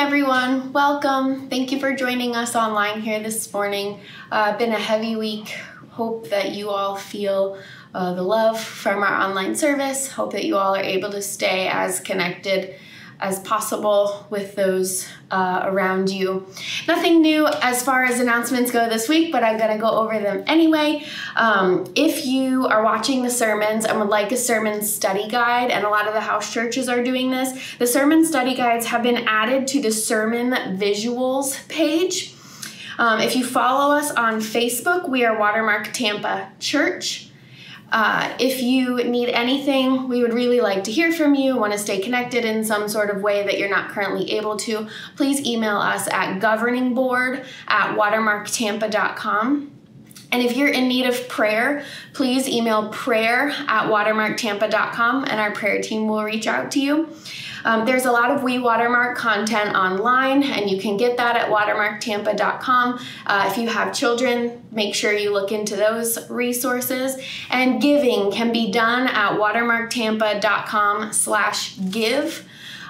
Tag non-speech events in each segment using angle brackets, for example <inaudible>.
everyone. Welcome. Thank you for joining us online here this morning. Uh, been a heavy week. Hope that you all feel uh, the love from our online service. Hope that you all are able to stay as connected as possible with those uh, around you. Nothing new as far as announcements go this week, but I'm going to go over them anyway. Um, if you are watching the sermons and would like a sermon study guide, and a lot of the house churches are doing this, the sermon study guides have been added to the sermon visuals page. Um, if you follow us on Facebook, we are Watermark Tampa Church. Uh, if you need anything, we would really like to hear from you, want to stay connected in some sort of way that you're not currently able to, please email us at governingboard at watermarktampa.com. And if you're in need of prayer, please email prayer at watermarktampa.com and our prayer team will reach out to you. Um, there's a lot of We Watermark content online, and you can get that at watermarktampa.com. Uh, if you have children, make sure you look into those resources. And giving can be done at watermarktampa.com slash give.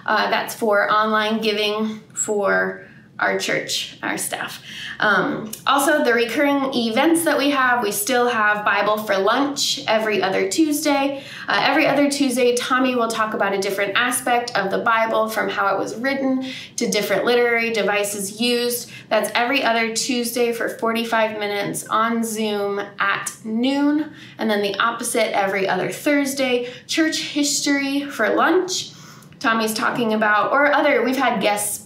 Uh, that's for online giving for our church, our staff. Um, also, the recurring events that we have, we still have Bible for lunch every other Tuesday. Uh, every other Tuesday, Tommy will talk about a different aspect of the Bible from how it was written to different literary devices used. That's every other Tuesday for 45 minutes on Zoom at noon. And then the opposite every other Thursday, church history for lunch. Tommy's talking about, or other, we've had guests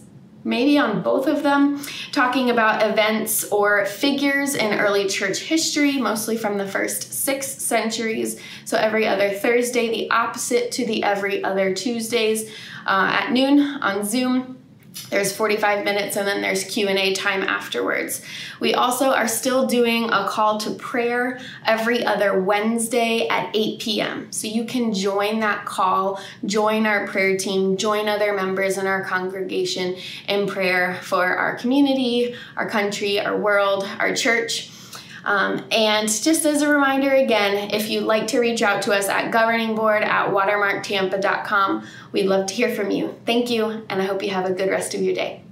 maybe on both of them, talking about events or figures in early church history, mostly from the first six centuries. So every other Thursday, the opposite to the every other Tuesdays uh, at noon on Zoom. There's 45 minutes and then there's Q&A time afterwards. We also are still doing a call to prayer every other Wednesday at 8 p.m. So you can join that call, join our prayer team, join other members in our congregation in prayer for our community, our country, our world, our church. Um, and just as a reminder again, if you'd like to reach out to us at governing board at watermarktampa.com, we'd love to hear from you. Thank you, and I hope you have a good rest of your day.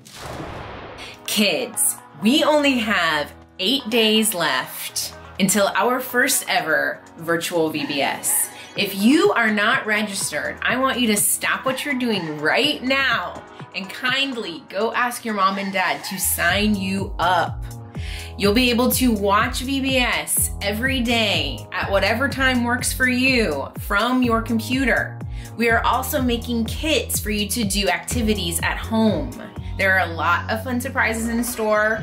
Kids, we only have eight days left until our first ever virtual VBS. If you are not registered, I want you to stop what you're doing right now and kindly go ask your mom and dad to sign you up. You'll be able to watch VBS every day at whatever time works for you from your computer. We are also making kits for you to do activities at home. There are a lot of fun surprises in store.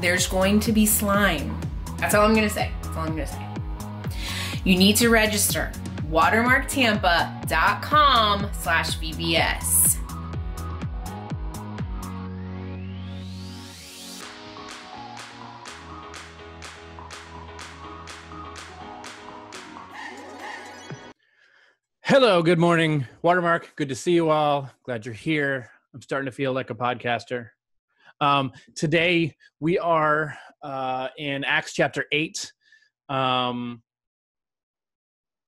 There's going to be slime. That's all I'm gonna say. That's all I'm gonna say. You need to register watermarktampa.com slash VBS. Hello, good morning, Watermark. Good to see you all. Glad you're here. I'm starting to feel like a podcaster. Um, today we are uh, in Acts chapter eight, um,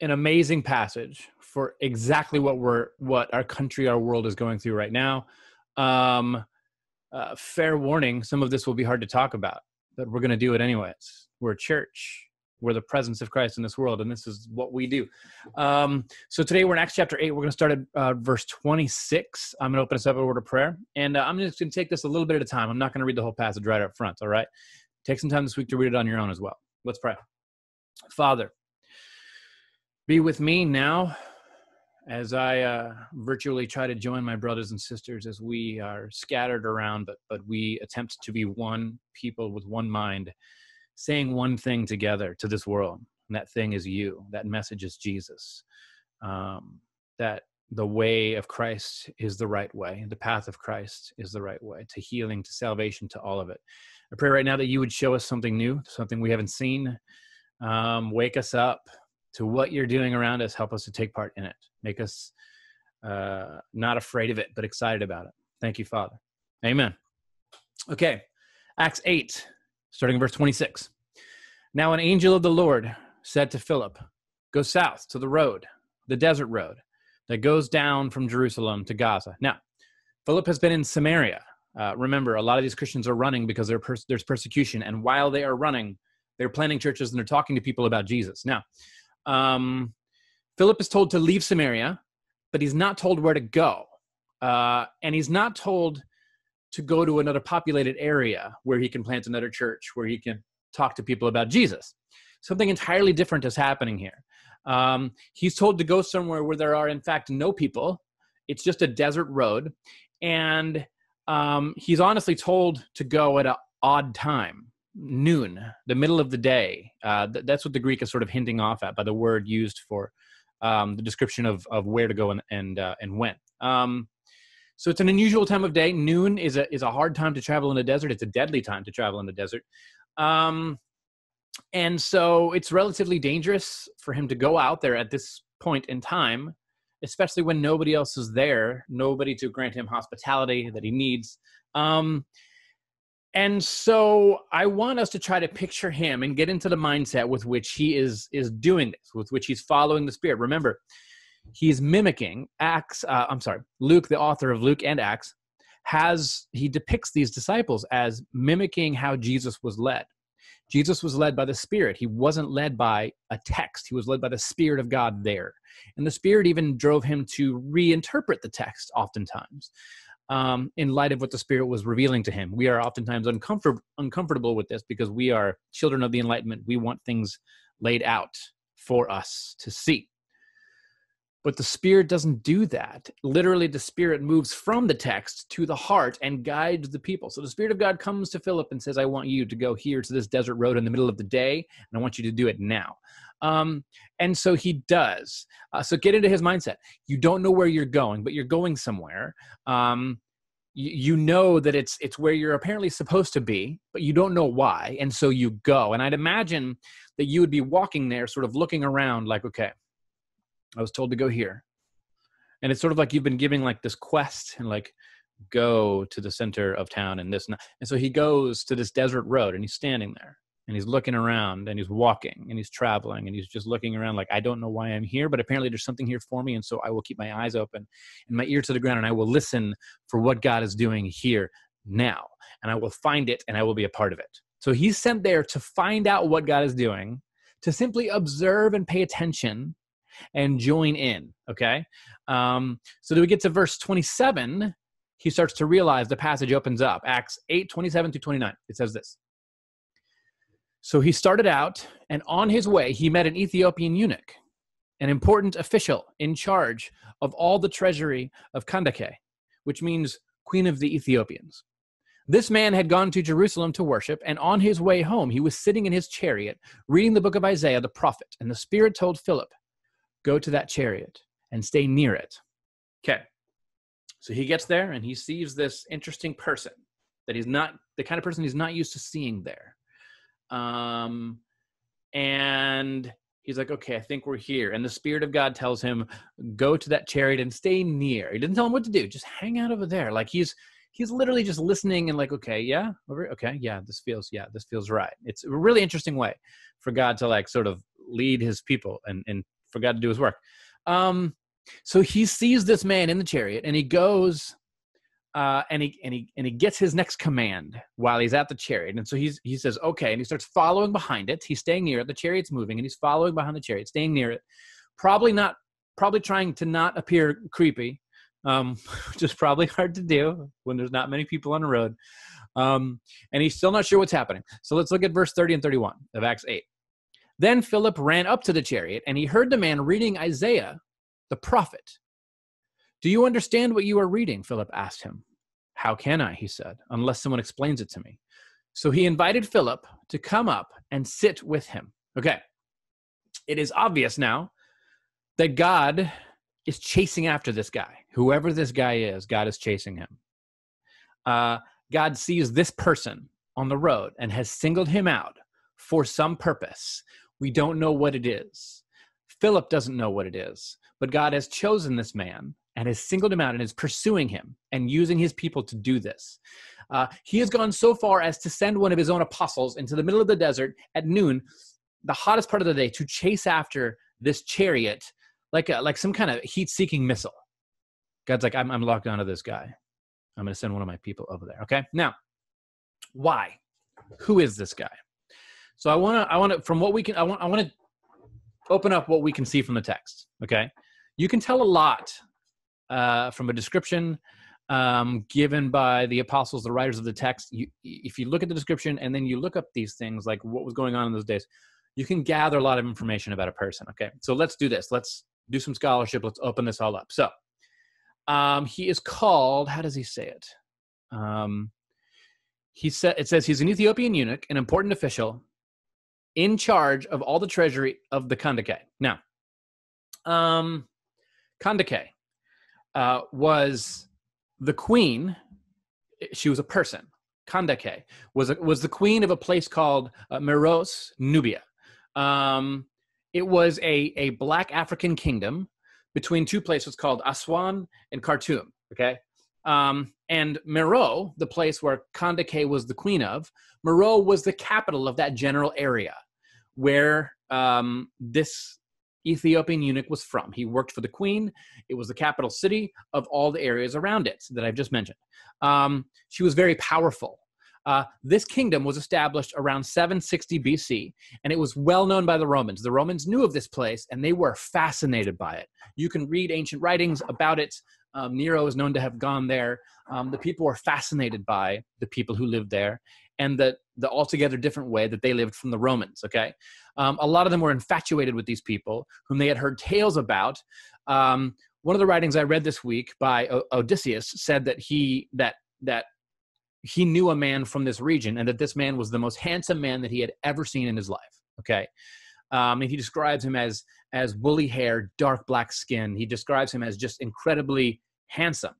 an amazing passage for exactly what we're, what our country, our world is going through right now. Um, uh, fair warning: some of this will be hard to talk about, but we're going to do it anyways. We're a church we're the presence of Christ in this world, and this is what we do. Um, so today we're in Acts chapter 8. We're going to start at uh, verse 26. I'm going to open us up a word of prayer, and uh, I'm just going to take this a little bit at a time. I'm not going to read the whole passage right up front, all right? Take some time this week to read it on your own as well. Let's pray. Father, be with me now as I uh, virtually try to join my brothers and sisters as we are scattered around, but, but we attempt to be one people with one mind saying one thing together to this world. And that thing is you. That message is jesus. Um, that the way of christ is the right way. The path of christ is the right way to healing to salvation to all of it. I pray right now that you would show us something new something we haven't seen. Um, wake us up to what you're doing around us. Help us to take part in it. Make us uh, not afraid of it but excited about it. Thank you father. Amen. Okay. Acts 8 starting in verse 26. Now, an angel of the Lord said to Philip, Go south to the road, the desert road that goes down from Jerusalem to Gaza. Now, Philip has been in Samaria. Uh, remember, a lot of these Christians are running because there's persecution. And while they are running, they're planning churches and they're talking to people about Jesus. Now, um, Philip is told to leave Samaria, but he's not told where to go. uh, and he's not told to go to another populated area where he can plant another church, where he can talk to people about Jesus. Something entirely different is happening here. Um, he's told to go somewhere where there are, in fact, no people. It's just a desert road. And um, he's honestly told to go at an odd time, noon, the middle of the day. Uh, th- that's what the Greek is sort of hinting off at by the word used for um, the description of, of where to go and, and, uh, and when. Um, so it's an unusual time of day. Noon is a, is a hard time to travel in the desert. It's a deadly time to travel in the desert. Um, and so it's relatively dangerous for him to go out there at this point in time especially when nobody else is there nobody to grant him hospitality that he needs um, and so i want us to try to picture him and get into the mindset with which he is is doing this with which he's following the spirit remember he's mimicking acts uh, i'm sorry luke the author of luke and acts has he depicts these disciples as mimicking how jesus was led Jesus was led by the Spirit. He wasn't led by a text. He was led by the Spirit of God there. And the Spirit even drove him to reinterpret the text oftentimes um, in light of what the Spirit was revealing to him. We are oftentimes uncomfort- uncomfortable with this because we are children of the Enlightenment. We want things laid out for us to see. But the Spirit doesn't do that. Literally, the Spirit moves from the text to the heart and guides the people. So the Spirit of God comes to Philip and says, I want you to go here to this desert road in the middle of the day, and I want you to do it now. Um, and so he does. Uh, so get into his mindset. You don't know where you're going, but you're going somewhere. Um, you, you know that it's it's where you're apparently supposed to be, but you don't know why, and so you go. And I'd imagine that you would be walking there, sort of looking around, like, okay, I was told to go here. And it's sort of like you've been giving like this quest and like go to the center of town and this and, and so he goes to this desert road and he's standing there and he's looking around and he's walking and he's traveling and he's just looking around like I don't know why I'm here but apparently there's something here for me and so I will keep my eyes open and my ear to the ground and I will listen for what God is doing here now and I will find it and I will be a part of it. So he's sent there to find out what God is doing, to simply observe and pay attention and join in. Okay. Um, so do we get to verse 27? He starts to realize the passage opens up. Acts 8 27 to 29. It says this. So he started out, and on his way, he met an Ethiopian eunuch, an important official in charge of all the treasury of Kandake, which means Queen of the Ethiopians. This man had gone to Jerusalem to worship, and on his way home, he was sitting in his chariot, reading the book of Isaiah the prophet. And the Spirit told Philip, Go to that chariot and stay near it. Okay. So he gets there and he sees this interesting person that he's not the kind of person he's not used to seeing there. Um, and he's like, okay, I think we're here. And the Spirit of God tells him, go to that chariot and stay near. He didn't tell him what to do, just hang out over there. Like he's he's literally just listening and like, okay, yeah, over, okay, yeah, this feels, yeah, this feels right. It's a really interesting way for God to like sort of lead his people and and for God to do his work. Um, so he sees this man in the chariot and he goes uh, and he and he and he gets his next command while he's at the chariot. And so he's he says, okay, and he starts following behind it. He's staying near it. The chariot's moving, and he's following behind the chariot, staying near it. Probably not, probably trying to not appear creepy, um, <laughs> which is probably hard to do when there's not many people on the road. Um, and he's still not sure what's happening. So let's look at verse 30 and 31 of Acts 8. Then Philip ran up to the chariot, and he heard the man reading Isaiah, the prophet. Do you understand what you are reading? Philip asked him. How can I, he said, unless someone explains it to me? So he invited Philip to come up and sit with him. Okay. It is obvious now that God is chasing after this guy. Whoever this guy is, God is chasing him. Uh, God sees this person on the road and has singled him out for some purpose. We don't know what it is. Philip doesn't know what it is, but God has chosen this man and has singled him out and is pursuing him and using his people to do this. Uh, he has gone so far as to send one of his own apostles into the middle of the desert at noon, the hottest part of the day, to chase after this chariot like a, like some kind of heat-seeking missile. God's like, I'm, I'm locked onto this guy. I'm going to send one of my people over there. Okay. Now, why? Who is this guy? So I want to, I want to, from what we can, I want, I want to open up what we can see from the text. Okay. You can tell a lot uh, from a description um, given by the apostles, the writers of the text. You, if you look at the description and then you look up these things, like what was going on in those days, you can gather a lot of information about a person. Okay, so let's do this. Let's do some scholarship. Let's open this all up. So um, he is called. How does he say it? Um, he said it says he's an Ethiopian eunuch, an important official in charge of all the treasury of the Kandake. Now, um, Kandake uh, was the queen. She was a person. Kandake was a, was the queen of a place called uh, Meroe, Nubia. Um, it was a a black African kingdom between two places called Aswan and Khartoum. Okay, um, and Meroe, the place where Kandake was the queen of, Meroe was the capital of that general area where um, this Ethiopian eunuch was from. He worked for the queen. It was the capital city of all the areas around it that I've just mentioned. Um, she was very powerful. Uh, this kingdom was established around 760 BC, and it was well known by the Romans. The Romans knew of this place, and they were fascinated by it. You can read ancient writings about it. Um, Nero is known to have gone there. Um, the people were fascinated by the people who lived there and the, the altogether different way that they lived from the Romans. Okay. Um, a lot of them were infatuated with these people whom they had heard tales about. Um, one of the writings I read this week by o- Odysseus said that he, that, that he knew a man from this region and that this man was the most handsome man that he had ever seen in his life. Okay. Um, and he describes him as as woolly hair, dark black skin. He describes him as just incredibly handsome.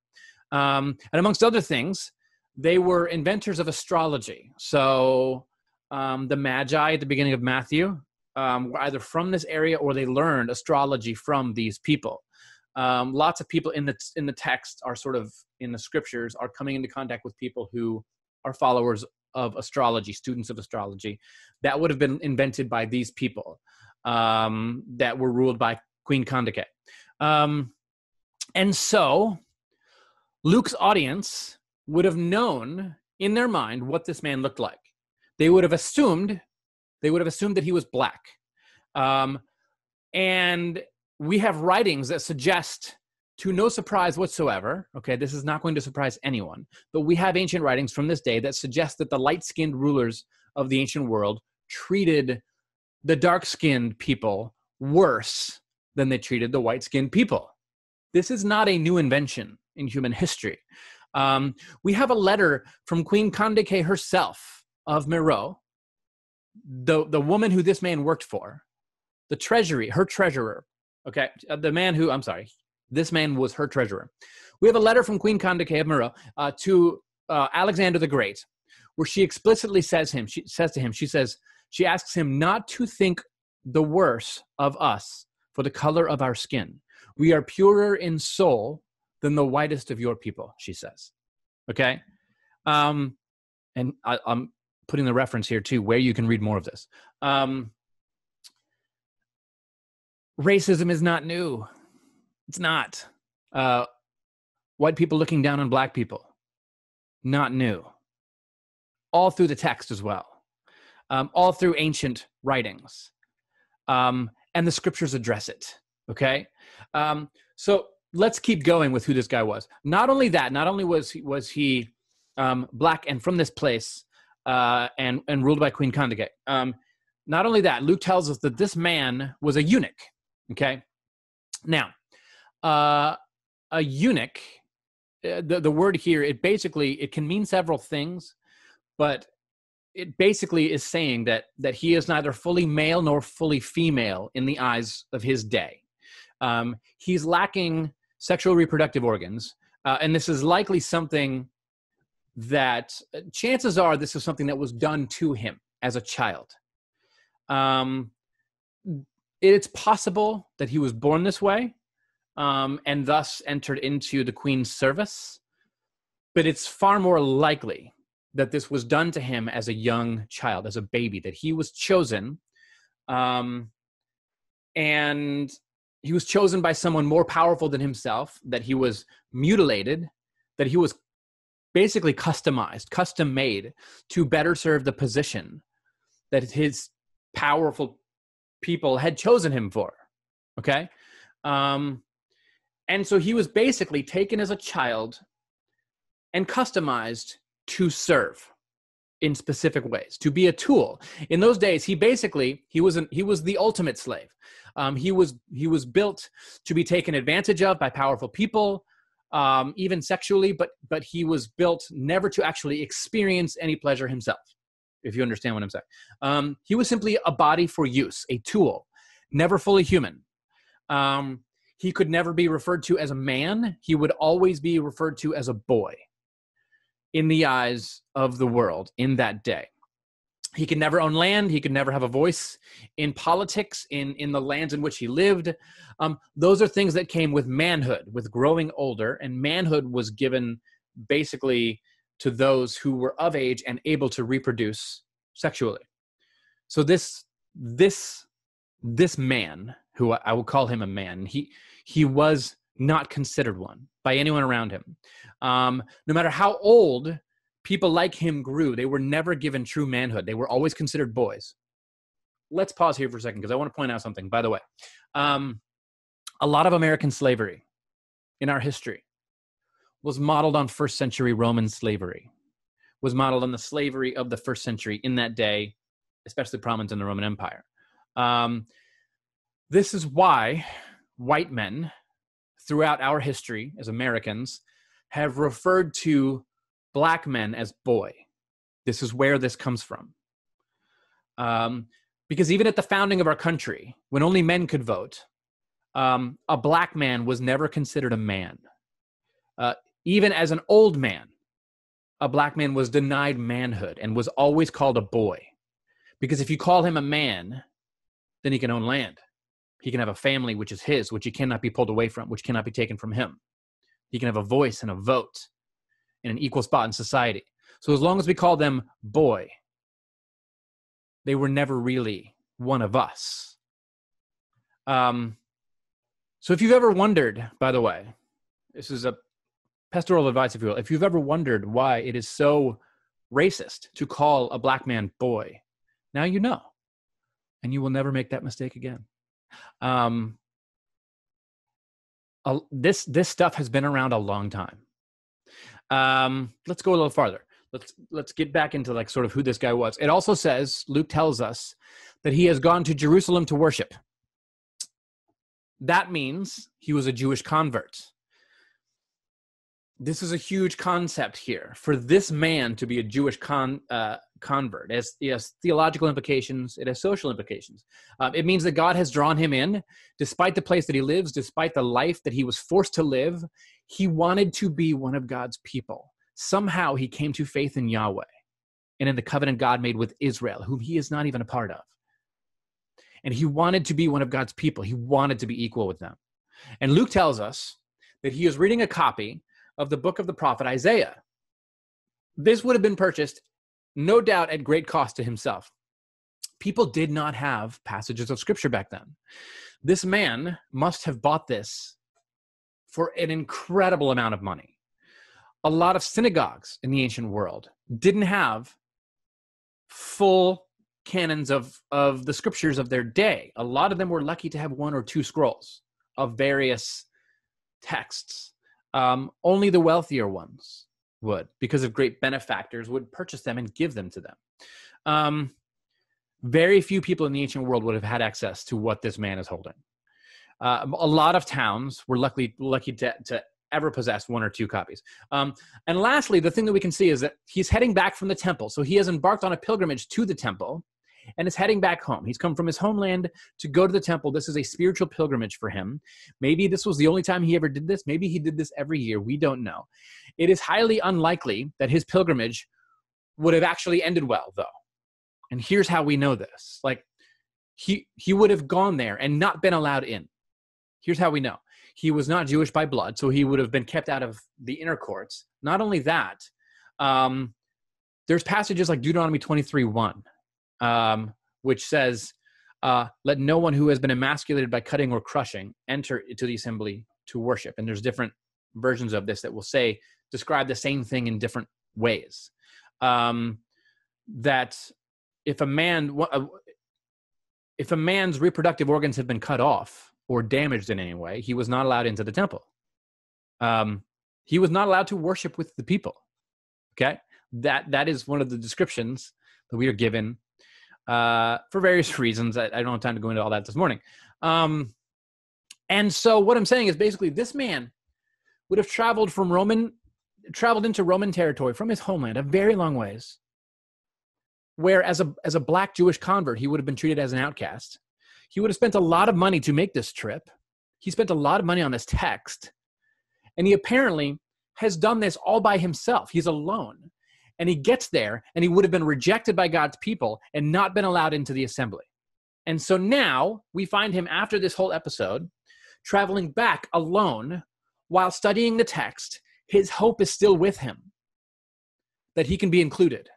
Um, and amongst other things, they were inventors of astrology. So um, the Magi at the beginning of Matthew um, were either from this area or they learned astrology from these people. Um, lots of people in the in the text are sort of in the scriptures are coming into contact with people who are followers of astrology, students of astrology, that would have been invented by these people um, that were ruled by Queen Kandake. Um, and so Luke's audience would have known in their mind what this man looked like. They would have assumed, they would have assumed that he was black. Um, and we have writings that suggest to no surprise whatsoever, okay, this is not going to surprise anyone, but we have ancient writings from this day that suggest that the light skinned rulers of the ancient world treated the dark skinned people worse than they treated the white skinned people. This is not a new invention in human history. Um, we have a letter from Queen Kandake herself of Meroe, the, the woman who this man worked for, the treasury, her treasurer, okay, uh, the man who, I'm sorry, this man was her treasurer. We have a letter from Queen Kandake of Meroe uh, to uh, Alexander the Great, where she explicitly says him. She says to him, she says, she asks him not to think the worse of us for the color of our skin. We are purer in soul than the whitest of your people. She says, okay, um, and I, I'm putting the reference here too, where you can read more of this. Um, racism is not new. It's not. Uh, white people looking down on black people, not new. All through the text as well, um, all through ancient writings. Um, and the scriptures address it. Okay? Um, so let's keep going with who this guy was. Not only that, not only was he, was he um, black and from this place uh, and, and ruled by Queen Kandake, um, not only that, Luke tells us that this man was a eunuch. Okay? Now, uh, a eunuch uh, the, the word here it basically it can mean several things but it basically is saying that that he is neither fully male nor fully female in the eyes of his day um, he's lacking sexual reproductive organs uh, and this is likely something that uh, chances are this is something that was done to him as a child um, it's possible that he was born this way um, and thus entered into the queen's service. But it's far more likely that this was done to him as a young child, as a baby, that he was chosen. Um, and he was chosen by someone more powerful than himself, that he was mutilated, that he was basically customized, custom made to better serve the position that his powerful people had chosen him for. Okay? Um, And so he was basically taken as a child and customized to serve in specific ways to be a tool in those days he basically he was an, he was the ultimate slave um, he was he was built to be taken advantage of by powerful people um, even sexually but but he was built never to actually experience any pleasure himself if you understand what i'm saying. Um, he was simply a body for use a tool never fully human. Um, he could never be referred to as a man. He would always be referred to as a boy in the eyes of the world in that day. He could never own land. He could never have a voice in politics, in, in the lands in which he lived. Um, those are things that came with manhood, with growing older, and manhood was given basically to those who were of age and able to reproduce sexually. So this this this man, who I will call him a man, he he was not considered one by anyone around him. Um, no matter how old people like him grew, they were never given true manhood. They were always considered boys. Let's pause here for a second because I want to point out something, by the way. Um, a lot of American slavery in our history was modeled on first century Roman slavery, was modeled on the slavery of the first century in that day, especially prominent in the Roman Empire. Um, this is why white men throughout our history as Americans have referred to black men as boy. This is where this comes from. Um, because even at the founding of our country, when only men could vote, um, a black man was never considered a man. Uh, even as an old man, a black man was denied manhood and was always called a boy. Because if you call him a man, then he can own land. He can have a family which is his, which he cannot be pulled away from, which cannot be taken from him. He can have a voice and a vote in an equal spot in society. So as long as we call them boy, they were never really one of us. Um, so if you've ever wondered, by the way, this is a pastoral advice, if you will, if you've ever wondered why it is so racist to call a black man boy, now you know, and you will never make that mistake again. Um, a, this this stuff has been around a long time. Um, let's go a little farther. Let's let's get back into like sort of who this guy was. It also says Luke tells us that he has gone to Jerusalem to worship. That means he was a Jewish convert. This is a huge concept here for this man to be a Jewish con, uh, convert. It it has, theological implications, it has social implications. Uh, it means that God has drawn him in, despite the place that he lives, despite the life that he was forced to live. He wanted to be one of God's people. Somehow he came to faith in Yahweh and in the covenant God made with Israel, whom he is not even a part of. And he wanted to be one of God's people, he wanted to be equal with them. And Luke tells us that he is reading a copy of the book of the prophet Isaiah. This would have been purchased no doubt at great cost to himself. People did not have passages of scripture back then. This man must have bought this for an incredible amount of money. A lot of synagogues in the ancient world didn't have full canons of, of the scriptures of their day. A lot of them were lucky to have one or two scrolls of various texts. Um, only the wealthier ones would, because of great benefactors, would purchase them and give them to them. Um, very few people in the ancient world would have had access to what this man is holding. Uh, a lot of towns were lucky lucky to, to ever possess one or two copies. Um, and lastly, the thing that we can see is that he's heading back from the temple. So he has embarked on a pilgrimage to the temple and is heading back home. He's come from his homeland to go to the temple. This is a spiritual pilgrimage for him. Maybe this was the only time he ever did this. Maybe he did this every year. We don't know. It is highly unlikely that his pilgrimage would have actually ended well, though. And here's how we know this. Like, he, he would have gone there and not been allowed in. Here's how we know. He was not Jewish by blood, so he would have been kept out of the inner courts. Not only that, um, there's passages like Deuteronomy 23 1 um, which says, uh, "Let no one who has been emasculated by cutting or crushing enter into the assembly to worship." And there's different versions of this that will say describe the same thing in different ways. Um, that if a man uh, if a man's reproductive organs have been cut off or damaged in any way, he was not allowed into the temple. Um, he was not allowed to worship with the people. Okay, that that is one of the descriptions that we are given uh, for various <laughs> reasons. I, I don't have time to go into all that this morning. Um, and so, what I'm saying is basically, this man would have traveled from Roman, traveled into Roman territory from his homeland a very long ways. Where, as a as a black Jewish convert, he would have been treated as an outcast. He would have spent a lot of money to make this trip. He spent a lot of money on this text, and he apparently has done this all by himself. He's alone. And he gets there and he would have been rejected by God's people and not been allowed into the assembly. And so now we find him after this whole episode traveling back alone while studying the text. His hope is still with him that he can be included,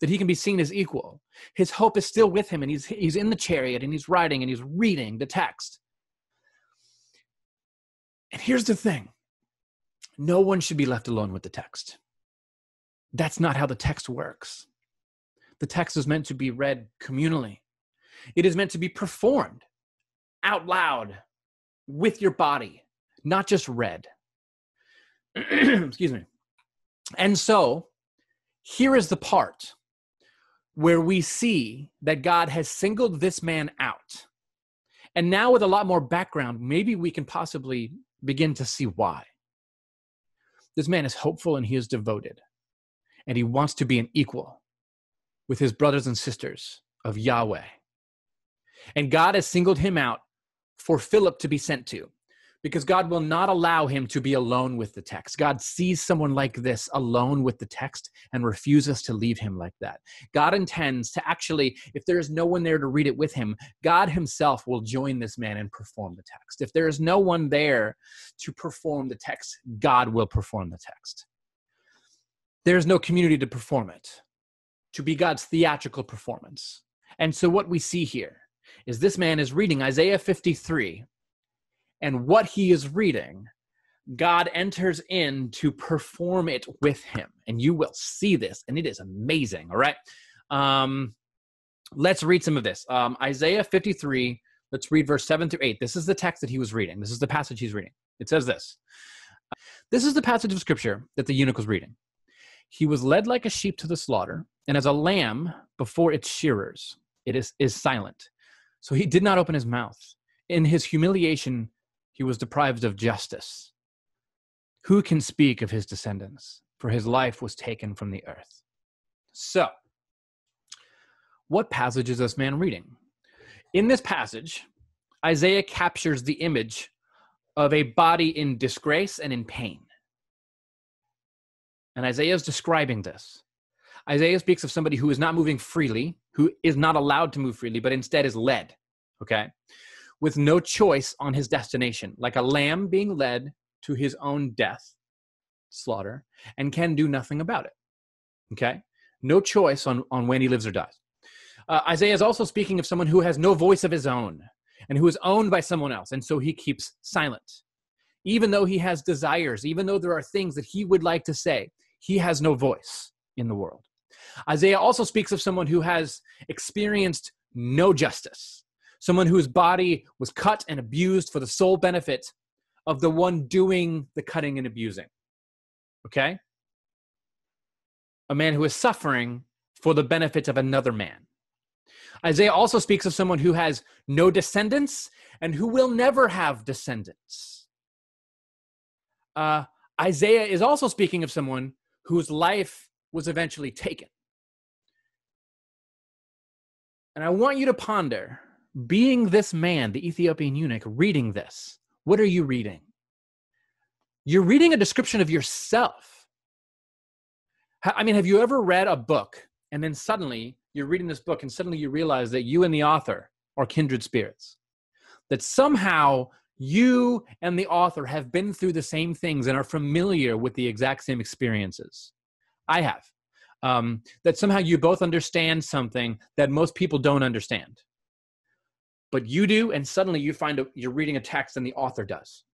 that he can be seen as equal. His hope is still with him and he's, he's in the chariot and he's riding and he's reading the text. And here's the thing no one should be left alone with the text. That's not how the text works. The text is meant to be read communally, it is meant to be performed out loud with your body, not just read. <clears throat> Excuse me. And so, here is the part where we see that God has singled this man out. And now, with a lot more background, maybe we can possibly begin to see why. This man is hopeful and he is devoted and he wants to be an equal with his brothers and sisters of Yahweh. And God has singled him out for Philip to be sent to because God will not allow him to be alone with the text. God sees someone like this alone with the text and refuses to leave him like that. God intends to actually, if there is no one there to read it with him, God himself will join this man and perform the text. If there is no one there to perform the text, God will perform the text there's no community to perform it, to be God's theatrical performance. And so what we see here is this man is reading Isaiah 53, and what he is reading, God enters in to perform it with him. And you will see this, and it is amazing. All right. Um, let's read some of this. Um, Isaiah 53, let's read verse 7 through 8. This is the text that he was reading. This is the passage he's reading. It says this. This is the passage of scripture that the eunuch was reading. He was led like a sheep to the slaughter, and as a lamb before its shearers, it is, is silent. So he did not open his mouth. In his humiliation, he was deprived of justice. Who can speak of his descendants? For his life was taken from the earth. So, what passage is this man reading? In this passage, Isaiah captures the image of a body in disgrace and in pain. And Isaiah is describing this. Isaiah speaks of somebody who is not moving freely, who is not allowed to move freely, but instead is led, okay, with no choice on his destination, like a lamb being led to his own death, slaughter, and can do nothing about it, okay? No choice on, on when he lives or dies. Uh, Isaiah is also speaking of someone who has no voice of his own and who is owned by someone else, and so he keeps silent. Even though he has desires, even though there are things that he would like to say, he has no voice in the world. Isaiah also speaks of someone who has experienced no justice, someone whose body was cut and abused for the sole benefit of the one doing the cutting and abusing. Okay? A man who is suffering for the benefit of another man. Isaiah also speaks of someone who has no descendants and who will never have descendants. Uh, Isaiah is also speaking of someone whose life was eventually taken. And I want you to ponder being this man, the Ethiopian eunuch, reading this. What are you reading? You're reading a description of yourself. I mean, have you ever read a book and then suddenly you're reading this book and suddenly you realize that you and the author are kindred spirits? That somehow you and the author have been through the same things and are familiar with the exact same experiences. I have. Um, that somehow you both understand something that most people don't understand. But you do, and suddenly you find a, you're reading a text and the author does.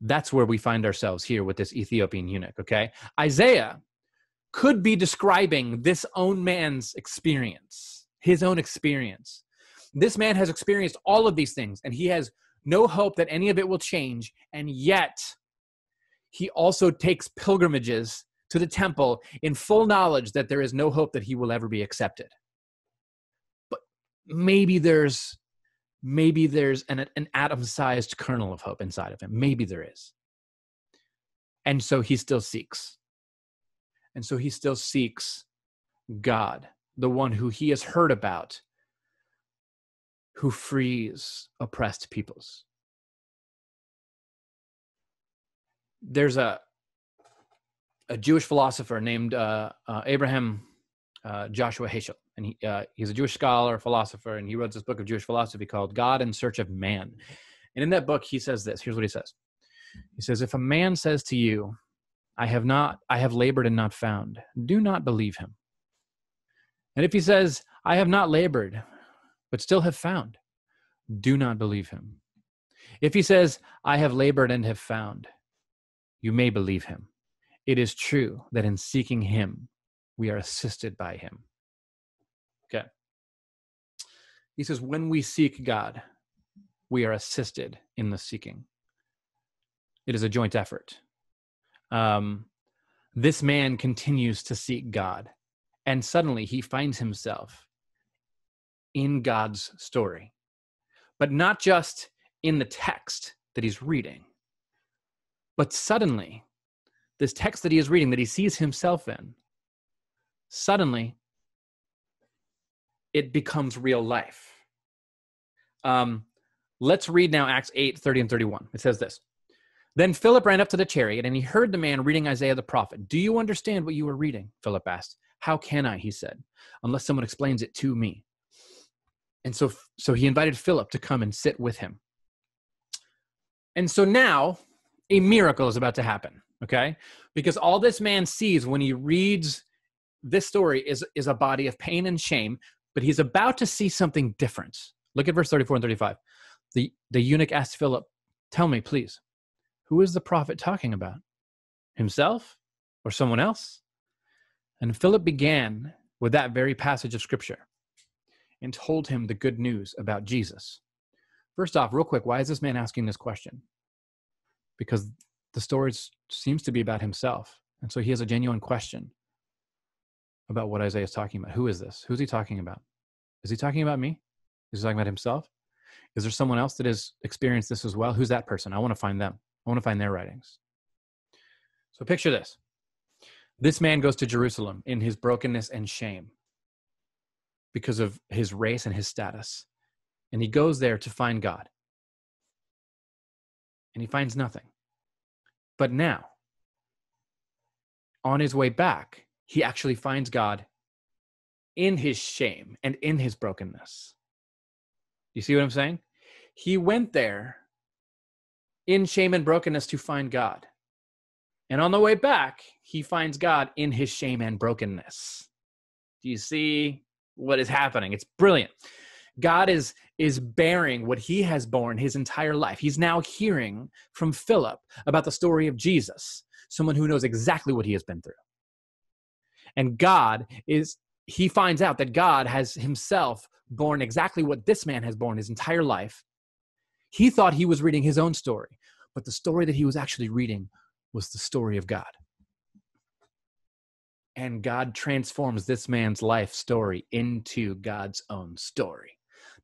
That's where we find ourselves here with this Ethiopian eunuch, okay? Isaiah could be describing this own man's experience, his own experience. This man has experienced all of these things, and he has no hope that any of it will change, and yet he also takes pilgrimages to the temple in full knowledge that there is no hope that he will ever be accepted. Maybe there's maybe there's an, an atom-sized kernel of hope inside of him. Maybe there is. And so he still seeks. And so he still seeks God, the one who he has heard about, who frees oppressed peoples. There's a a Jewish philosopher named uh, uh, Abraham uh, Joshua Heschel, and he, uh, he's a Jewish scholar, philosopher, and he wrote this book of Jewish philosophy called God in Search of Man. And in that book, he says this. Here's what he says. He says, "If a man says to you, I have not, I have labored and not found, do not believe him. And if he says, I have not labored, but still have found, do not believe him. If he says, I have labored and have found, you may believe him. It is true that in seeking him, we are assisted by him. He says, when we seek God, we are assisted in the seeking. It is a joint effort. Um, this man continues to seek God, and suddenly he finds himself in God's story, but not just in the text that he's reading, but suddenly, this text that he is reading, that he sees himself in, suddenly it becomes real life. Um, let's read now Acts 8 30 and 31. It says this. Then Philip ran up to the chariot and he heard the man reading Isaiah the prophet. Do you understand what you are reading? Philip asked. How can I, he said, unless someone explains it to me. And so, so he invited Philip to come and sit with him. And so now a miracle is about to happen, okay? Because all this man sees when he reads this story is, is a body of pain and shame, but he's about to see something different. Look at verse 34 and 35. The, the eunuch asked Philip, Tell me, please, who is the prophet talking about? Himself or someone else? And Philip began with that very passage of scripture and told him the good news about Jesus. First off, real quick, why is this man asking this question? Because the story seems to be about himself. And so he has a genuine question about what Isaiah is talking about. Who is this? Who's he talking about? Is he talking about me? Is he talking about himself? Is there someone else that has experienced this as well? Who's that person? I want to find them. I want to find their writings. So picture this. This man goes to Jerusalem in his brokenness and shame because of his race and his status. And he goes there to find God. And he finds nothing. But now, on his way back, he actually finds God in his shame and in his brokenness. You see what I'm saying? He went there in shame and brokenness to find God. And on the way back, he finds God in his shame and brokenness. Do you see what is happening? It's brilliant. God is is bearing what he has borne his entire life. He's now hearing from Philip about the story of Jesus, someone who knows exactly what he has been through. And God is he finds out that God has himself borne exactly what this man has borne his entire life he thought he was reading his own story, but the story that he was actually reading was the story of God. And God transforms this man's life story into God's own story.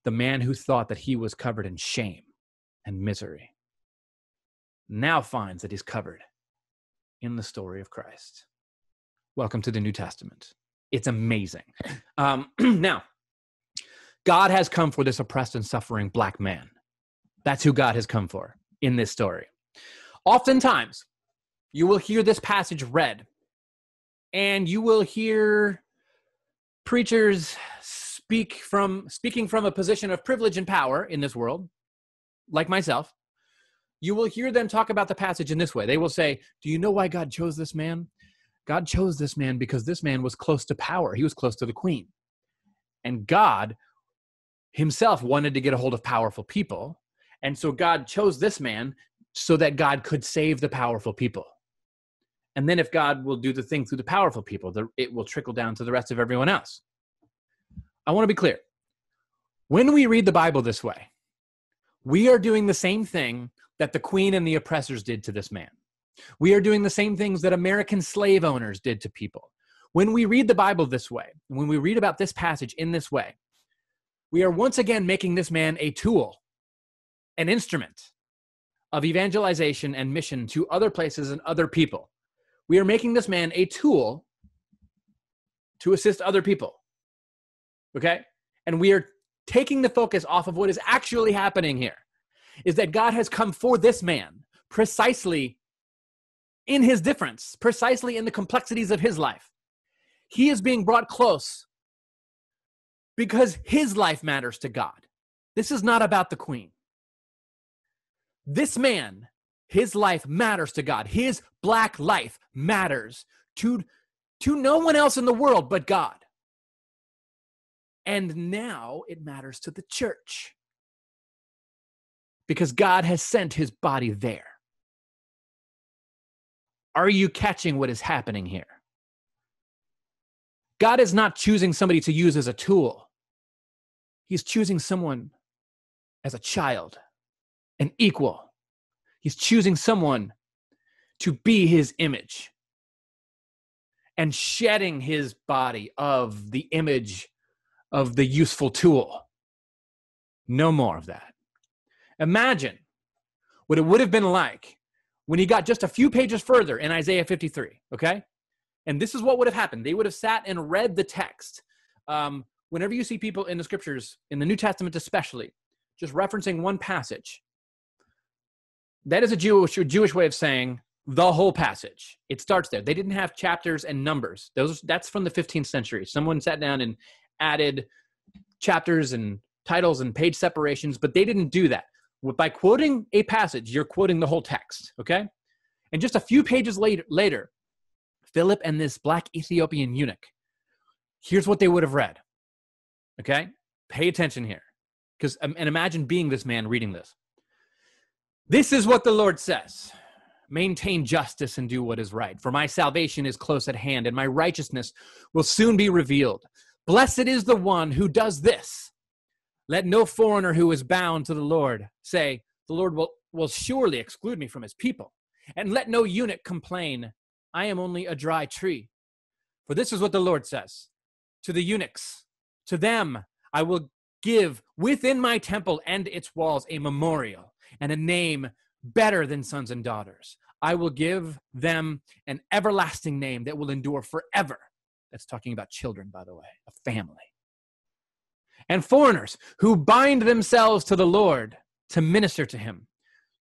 The man who thought that he was covered in shame and misery now finds that he's covered in the story of Christ. Welcome to the New Testament. It's amazing. Um, <clears throat> now, God has come for this oppressed and suffering black man. That's who God has come for in this story. Oftentimes, you will hear this passage read, and you will hear preachers speak from speaking from a position of privilege and power in this world, like myself. You will hear them talk about the passage in this way. They will say, Do you know why God chose this man? God chose this man because this man was close to power. He was close to the queen. And God himself wanted to get a hold of powerful people. And so God chose this man so that God could save the powerful people. And then if God will do the thing through the powerful people, it will trickle down to the rest of everyone else. I want to be clear. When we read the Bible this way, We are doing the same thing that the queen and the oppressors did to this man. We are doing the same things that American slave owners did to people. When we read the Bible this way, when we read about this passage in this way, we are once again making this man a tool, an instrument of evangelization and mission to other places and other people. We are making this man a tool to assist other people. Okay? And we are taking the focus off of what is actually happening here is that God has come for this man precisely in his difference, precisely in the complexities of his life. He is being brought close because his life matters to God. This is not about the queen. This man, his life matters to God. His black life matters to, to no one else in the world but God. And now it matters to the church because God has sent his body there. Are you catching what is happening here? God is not choosing somebody to use as a tool. He's choosing someone as a child, an equal. He's choosing someone to be his image and shedding his body of the image of the useful tool. No more of that. Imagine what it would have been like when he got just a few pages further in Isaiah 53, okay? And this is what would have happened. They would have sat and read the text. Um, whenever you see people in the scriptures, in the New Testament especially, just referencing one passage, that is a Jewish, Jewish way of saying the whole passage. It starts there. They didn't have chapters and numbers. Those that's from the 15th century. Someone sat down and added chapters and titles and page separations, but they didn't do that by quoting a passage, you're quoting the whole text, okay? And just a few pages later, later Philip and this black Ethiopian eunuch, here's what they would have read, okay? Pay attention here. Because, um, and imagine being this man reading this. This is what the Lord says maintain justice and do what is right, for my salvation is close at hand, and my righteousness will soon be revealed. Blessed is the one who does this let no foreigner who is bound to the Lord say, The Lord will, will surely exclude me from his people. And let no eunuch complain, I am only a dry tree. For this is what the Lord says to the eunuchs, to them I will give within my temple and its walls a memorial and a name better than sons and daughters. I will give them an everlasting name that will endure forever. That's talking about children, by the way, a family and foreigners who bind themselves to the Lord to minister to him,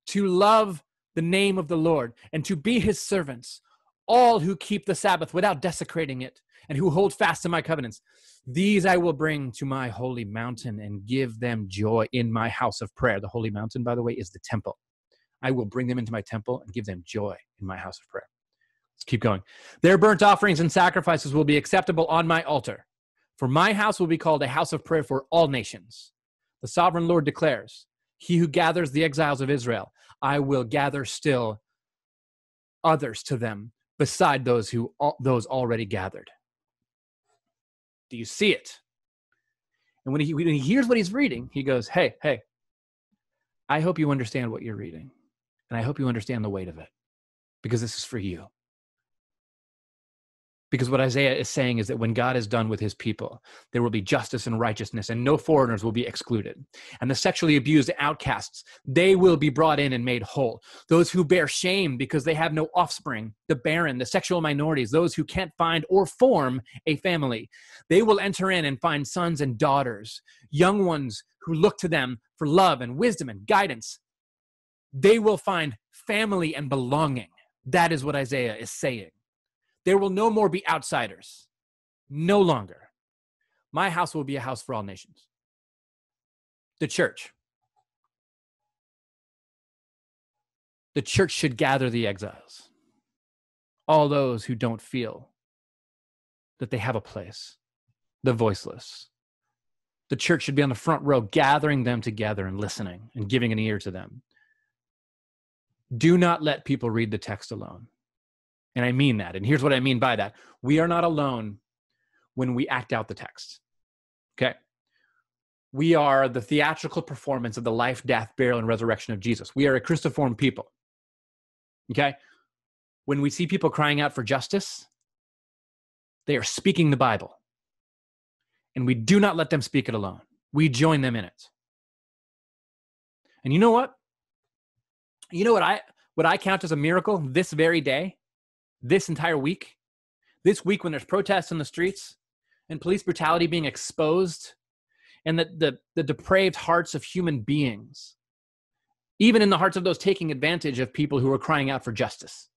to love the name of the Lord, and to be his servants, all who keep the Sabbath without desecrating it, and who hold fast to my covenants. These I will bring to my holy mountain and give them joy in my house of prayer. The holy mountain, by the way, is the temple. I will bring them into my temple and give them joy in my house of prayer. Let's keep going. Their burnt offerings and sacrifices will be acceptable on my altar. For my house will be called a house of prayer for all nations. The sovereign Lord declares, He who gathers the exiles of Israel, I will gather still others to them beside those who those already gathered. Do you see it? And when he, when he hears what he's reading, he goes, Hey, hey, I hope you understand what you're reading. And I hope you understand the weight of it because this is for you. Because what Isaiah is saying is that when God is done with his people, there will be justice and righteousness, and no foreigners will be excluded. And the sexually abused outcasts, they will be brought in and made whole. Those who bear shame because they have no offspring, the barren, the sexual minorities, those who can't find or form a family, they will enter in and find sons and daughters, young ones who look to them for love and wisdom and guidance. They will find family and belonging. That is what Isaiah is saying. There will no more be outsiders. No longer. My house will be a house for all nations. The church. The church should gather the exiles, all those who don't feel that they have a place, the voiceless. The church should be on the front row, gathering them together and listening and giving an ear to them. Do not let people read the text alone. And I mean that. And here's what I mean by that we are not alone when we act out the text. Okay? we are the theatrical performance of the life, death, burial, and resurrection of Jesus. We are a Christiform people. Okay? When we see people crying out for justice, they are speaking the Bible. And we do not let them speak it alone. We join them in it. And you know what? You know what I what I count as a miracle this very day, this entire week, this week when there's protests in the streets and police brutality being exposed and the, the, the depraved hearts of human beings, even in the hearts of those taking advantage of people who are crying out for justice.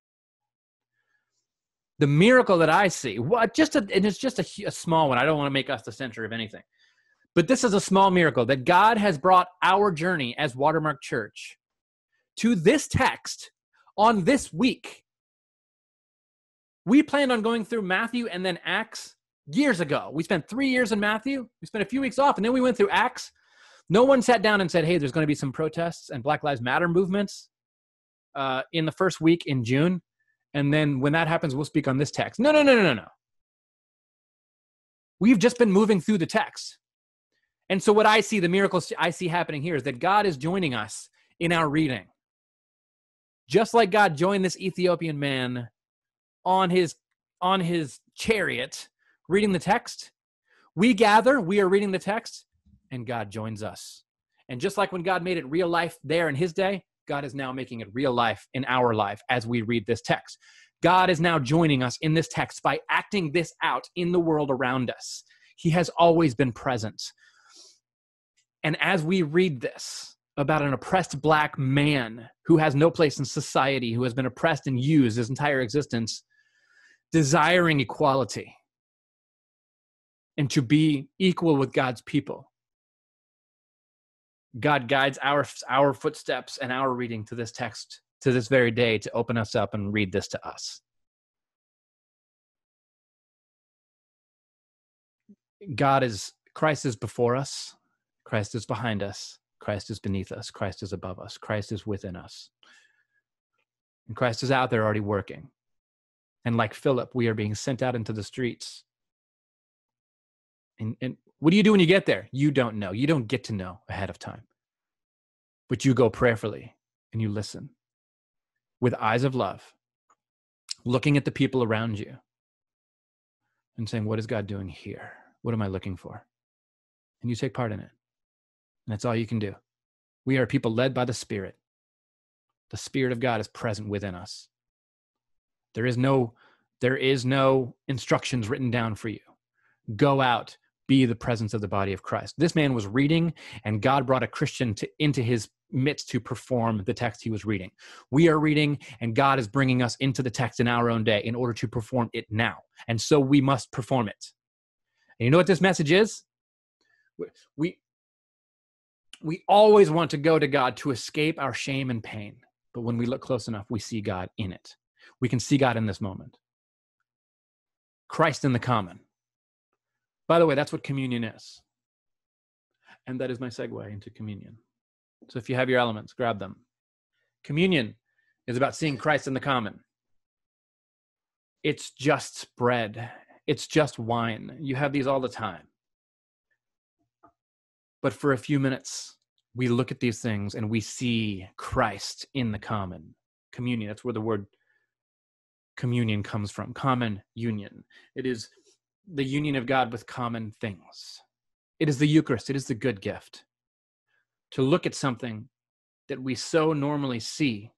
The miracle that I see, what just a, and it's just a, a small one. I don't want to make us the center of anything, but this is a small miracle that God has brought our journey as Watermark Church to this text on this week. We planned on going through Matthew and then Acts years ago. We spent three years in Matthew. We spent a few weeks off, and then we went through Acts. No one sat down and said, "Hey, there's going to be some protests and Black Lives Matter movements uh, in the first week in June." And then when that happens, we'll speak on this text. No, no, no, no, no, no. We've just been moving through the text. And so, what I see, the miracles I see happening here is that God is joining us in our reading just like God joined this Ethiopian man on his on his chariot reading the text, we gather, we are reading the text, and God joins us. And just like when God made it real life there in his day, God is now making it real life in our life as we read this text. God is now joining us in this text by acting this out in the world around us. He has always been present. And as we read this, about an oppressed black man who has no place in society, who has been oppressed and used his entire existence, desiring equality and to be equal with God's people. God guides our, our footsteps and our reading to this text to this very day to open us up and read this to us. God is, Christ is before us, Christ is behind us, Christ is beneath us. Christ is above us. Christ is within us. And Christ is out there already working. And like Philip, we are being sent out into the streets. And, and what do you do when you get there? You don't know. You don't get to know ahead of time. But you go prayerfully and you listen with eyes of love, looking at the people around you and saying, What is God doing here? What am I looking for? And you take part in it. And that's all you can do. We are people led by the Spirit. The Spirit of God is present within us. There is no there is no instructions written down for you. Go out, be the presence of the body of Christ. This man was reading, and God brought a Christian to, into his midst to perform the text he was reading. We are reading, and God is bringing us into the text in our own day in order to perform it now. And so we must perform it. And you know what this message is? We, we always want to go to God to escape our shame and pain. But when we look close enough, we see God in it. We can see God in this moment. Christ in the common. By the way, that's what communion is. And that is my segue into communion. So if you have your elements, grab them. Communion is about seeing Christ in the common. It's just bread, it's just wine. You have these all the time. But for a few minutes, we look at these things and we see Christ in the common communion. That's where the word communion comes from common union. It is the union of God with common things. It is the Eucharist, it is the good gift. To look at something that we so normally see,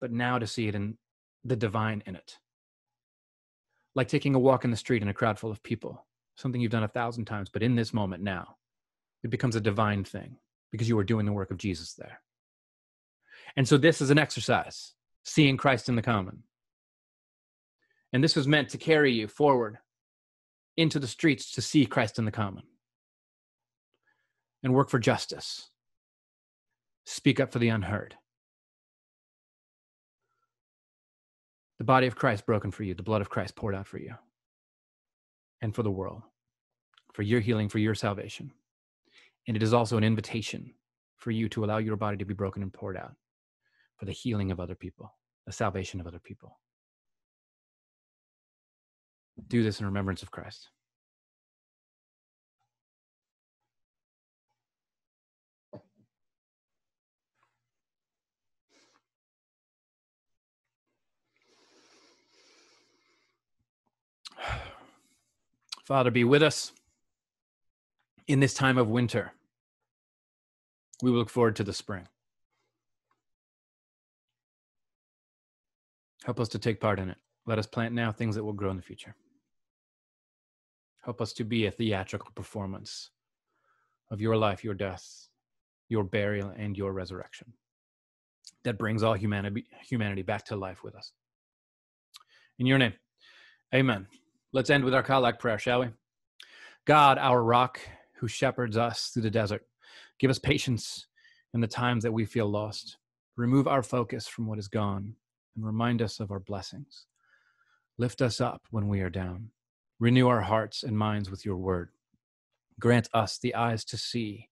but now to see it in the divine in it. Like taking a walk in the street in a crowd full of people something you've done a thousand times, but in this moment now, it becomes a divine thing because you are doing the work of Jesus there. And so this is an exercise, seeing Christ in the common. And this was meant to carry you forward into the streets to see Christ in the common and work for justice. Speak up for the unheard. The body of Christ broken for you, the blood of Christ poured out for you and for the world, for your healing, for your salvation. And it is also an invitation for you to allow your body to be broken and poured out for the healing of other people, the salvation of other people. Do this in remembrance of Christ. <sighs> Father, be with us in this time of winter. We look forward to the spring. Help us to take part in it. Let us plant now things that will grow in the future. Help us to be a theatrical performance of your life, your death, your burial, and your resurrection that brings all humanity, humanity back to life with us. In your name, amen. Let's end with our collect prayer, shall we? God, our rock, who shepherds us through the desert, give us patience in the times that we feel lost. Remove our focus from what is gone and remind us of our blessings. Lift us up when we are down. Renew our hearts and minds with your word. Grant us the eyes to see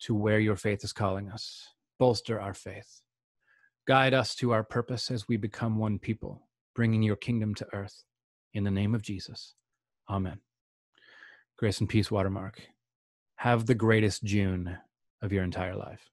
to where your faith is calling us. Bolster our faith. Guide us to our purpose as we become one people, bringing your kingdom to earth. In the name of Jesus. Amen. Grace and peace, Watermark. Have the greatest June of your entire life.